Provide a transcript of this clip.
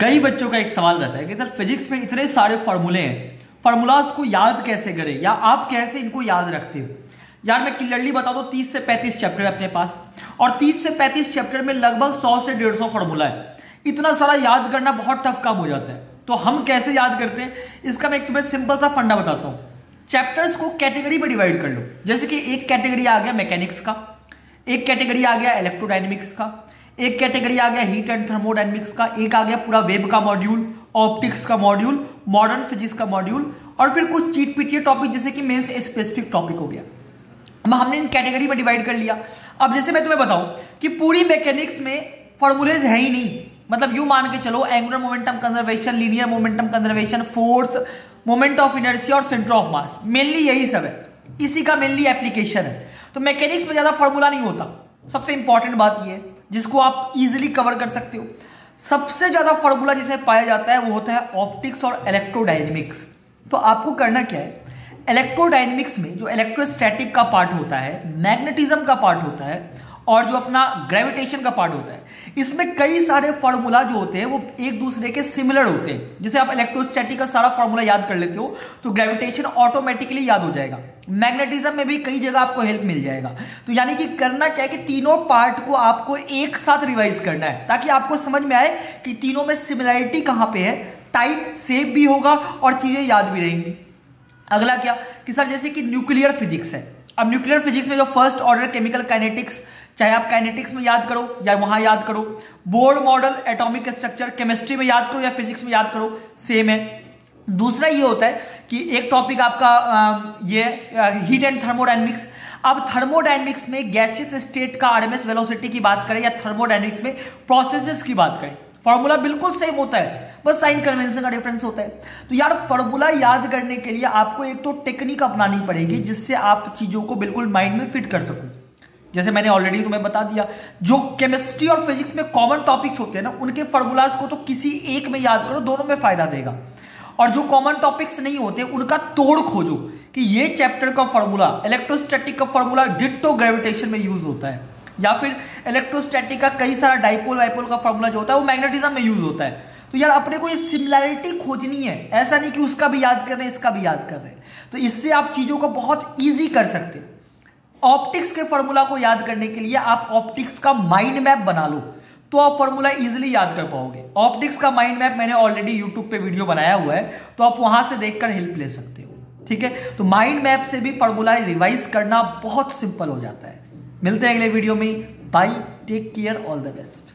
कई बच्चों का एक सवाल रहता है कि सर फिजिक्स में इतने सारे फॉर्मूले हैं फार्मूलाज को याद कैसे करें? या आप कैसे इनको याद रखते हो? यार मैं क्लियरली बता दो 30 से 35 चैप्टर है अपने पास और 30 से 35 चैप्टर में लगभग 100 से 150 फार्मूला है। इतना सारा याद करना बहुत टफ काम हो जाता है। तो हम कैसे याद करते हैं? इसका मैं एक तुम्हें सिंपल सा फंडा बताता हूँ। चैप्टर्स को कैटेगरी में डिवाइड कर लो। जैसे कि एक कैटेगरी आ गया मैकेनिक्स का एक कैटेगरी आ गया इलेक्ट्रोडाइनमिक्स का एक कैटेगरी आ गया हीट एंड थर्मोडाइनमिक्स का, एक आ गया पूरा वेब का मॉड्यूल, ऑप्टिक्स का मॉड्यूल, मॉडर्न फिजिक्स का मॉड्यूल, और फिर कुछ चीट पीटिए टॉपिक जैसे कि मेन स्पेसिफिक टॉपिक हो गया। अब हमने इन कैटेगरी में डिवाइड कर लिया। अब जैसे मैं तुम्हें बताऊँ कि पूरी मैकेनिक्स में फॉर्मूलेज है ही नहीं। मतलब यू मान के चलो angular momentum conservation linear momentum conservation force moment of inertia और सेंटर ऑफ़ मास मेनली यही सब है। इसी का मेनली एप्लीकेशन है। तो मैकेनिक्स में ज़्यादा फॉर्मूला नहीं होता। सबसे इंपॉर्टेंट बात यह जिसको आप इजिली कवर कर सकते हो। सबसे ज़्यादा फॉर्मूला जिसे पाया जाता है, वो होता है ऑप्टिक्स और इलेक्ट्रोडाइनमिक्स तो आपको करना क्या है? इलेक्ट्रोडाइनमिक्स में जो इलेक्ट्रोस्टैटिक का पार्ट होता है मैग्नेटिज्म का पार्ट होता है और जो अपना ग्रेविटेशन का पार्ट होता है। इसमें कई सारे फॉर्मूला जो होते हैं, वो एक दूसरे के सिमिलर होते हैं। जैसे आप इलेक्ट्रोस्टैटिक का सारा फॉर्मूला याद कर लेते हो तो ग्रेविटेशन ऑटोमेटिकली याद हो जाएगा। मैग्नेटिज्म में भी कई जगह आपको हेल्प मिल जाएगा। तो यानी कि करना क्या है कि तीनों पार्ट को आपको एक साथ रिवाइज करना है, ताकि आपको समझ में आए कि तीनों में सिमिलैरिटी कहाँ पे है। टाइप सेम भी होगा और चीज़ें याद भी रहेंगी। अगला क्या? कि सर जैसे कि न्यूक्लियर फिजिक्स है। अब न्यूक्लियर फिजिक्स में जो फ़र्स्ट ऑर्डर केमिकल काइनेटिक्स चाहे आप काइनेटिक्स में याद करो या वहाँ याद करो Bohr model atomic structure chemistry में याद करो या फिजिक्स में याद करो सेम है। दूसरा ये होता है कि एक टॉपिक आपका ये हीट एंड थर्मोडाइनमिक्स अब थर्मोडाइनमिक्स में गैसियस स्टेट का आरएमएस वेलोसिटी की बात करें या थर्मोडाइनमिक्स में प्रोसेसेस की बात करें। फॉर्मूला बिल्कुल सेम होता है, बस साइन कन्वेंशन का डिफरेंस होता है। तो यार फॉर्मूला याद करने के लिए आपको एक तो टेक्निक अपनानी पड़ेगी जिससे आप चीज़ों को बिल्कुल माइंड में फिट कर सको। जैसे मैंने ऑलरेडी तुम्हें बता दिया, जो केमिस्ट्री और फिजिक्स में कॉमन टॉपिक्स होते हैं ना, उनके फॉर्मूलाज को तो किसी एक में याद करो, दोनों में फ़ायदा देगा। और जो कॉमन टॉपिक्स नहीं होते, उनका तोड़ खोजो कि ये चैप्टर का फॉर्मूला इलेक्ट्रोस्टैटिक का फॉर्मूला डिट्टो ग्रेविटेशन में यूज़ होता है। या फिर इलेक्ट्रोस्टैटिक का कई सारा डाइपोल वाइपोल का फॉर्मूला जो होता है, वो मैग्नेटिज्म में यूज़ होता है। तो यार अपने को ये सिमिलैरिटी खोजनी है। ऐसा नहीं कि उसका भी याद कर रहे हैं, इसका भी याद कर रहे हैं। तो इससे आप चीज़ों को बहुत ईजी कर सकते हो। ऑप्टिक्स के फॉर्मूला को याद करने के लिए आप ऑप्टिक्स का माइंड मैप बना लो। तो आप फॉर्मूला इजीली याद कर पाओगे। ऑप्टिक्स का माइंड मैप मैंने ऑलरेडी यूट्यूब पे वीडियो बनाया हुआ है तो आप वहाँ से देखकर हेल्प ले सकते हो, ठीक है? तो माइंड मैप से भी फॉर्मूला रिवाइज करना बहुत सिंपल हो जाता है। मिलते हैं अगले वीडियो में। Bye take care all the best